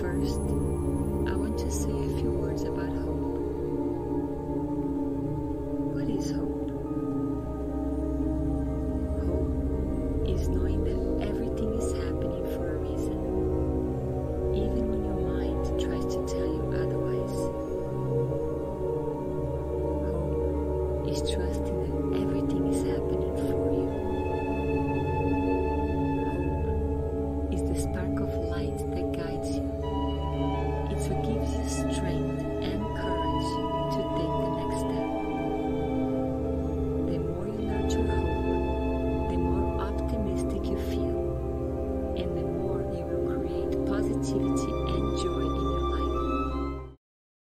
First, I want to say a few words about hope. What is hope? Hope is knowing that everything is happening for a reason, even when your mind tries to tell you otherwise. Hope is trusting. Positivity and joy.